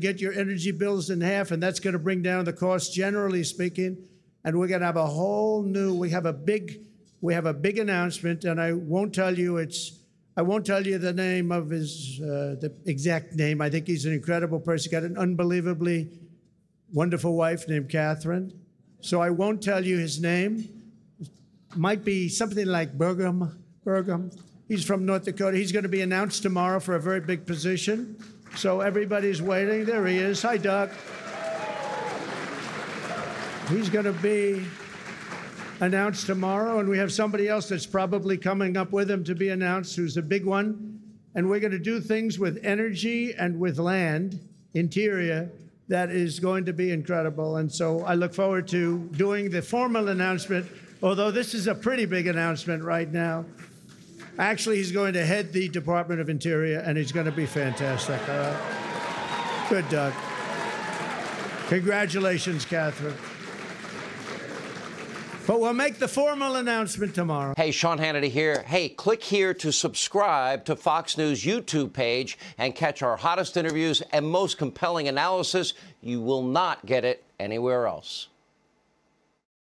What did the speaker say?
get your energy bills in half, and that's going to bring down the cost, generally speaking. And we're going to have a whole new. We have a big, we have a big announcement, and I won't tell you it's. I won't tell you the name of his, uh, the exact name. I think he's an incredible person. Got an unbelievably wonderful wife named Kathryn. So I won't tell you his name. Might be something like Burgum. Burgum. He's from North Dakota. He's going to be announced tomorrow for a very big position. So everybody's waiting. There he is. Hi, Doug. He's going to be announced tomorrow, and we have somebody else that's probably coming up with him to be announced who's a big one. And we're going to do things with energy and with land, interior, that is going to be incredible. And so I look forward to doing the formal announcement, although this is a pretty big announcement right now. Actually, he's going to head the Department of Interior, and he's going to be fantastic. All right? Good, Doug. Congratulations, Kathryn. But we'll make the formal announcement tomorrow. Hey, Sean Hannity here. Hey, click here to subscribe to Fox News YouTube page and catch our hottest interviews and most compelling analysis. You will not get it anywhere else.